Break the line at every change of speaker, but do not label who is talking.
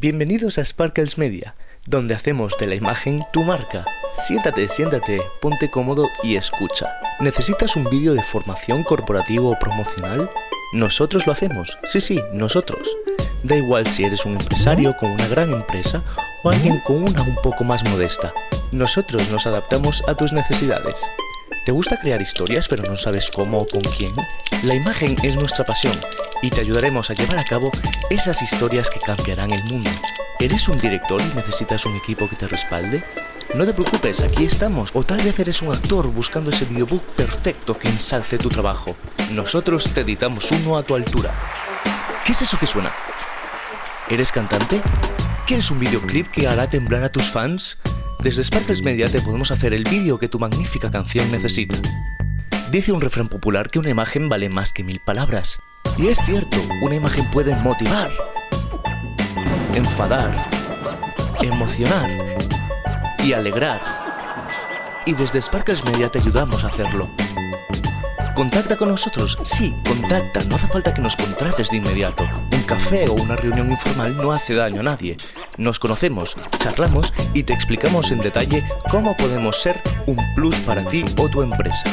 Bienvenidos a Sparkles Media, donde hacemos de la imagen tu marca. Siéntate, siéntate, ponte cómodo y escucha. ¿Necesitas un vídeo de formación corporativo o promocional? Nosotros lo hacemos, sí, sí, nosotros. Da igual si eres un empresario con una gran empresa o alguien con una un poco más modesta. Nosotros nos adaptamos a tus necesidades. ¿Te gusta crear historias pero no sabes cómo o con quién? La imagen es nuestra pasión y te ayudaremos a llevar a cabo esas historias que cambiarán el mundo. ¿Eres un director y necesitas un equipo que te respalde? No te preocupes, aquí estamos. O tal vez eres un actor buscando ese videobook perfecto que ensalce tu trabajo. Nosotros te editamos uno a tu altura. ¿Qué es eso que suena? ¿Eres cantante? ¿Quieres un videoclip que hará temblar a tus fans? Desde Sparkles Media te podemos hacer el vídeo que tu magnífica canción necesita. Dice un refrán popular que una imagen vale más que mil palabras. Y es cierto, una imagen puede motivar, enfadar, emocionar y alegrar. Y desde Sparkles Media te ayudamos a hacerlo. Contacta con nosotros, sí, contacta, no hace falta que nos contrates de inmediato. Un café o una reunión informal no hace daño a nadie. Nos conocemos, charlamos y te explicamos en detalle cómo podemos ser un plus para ti o tu empresa.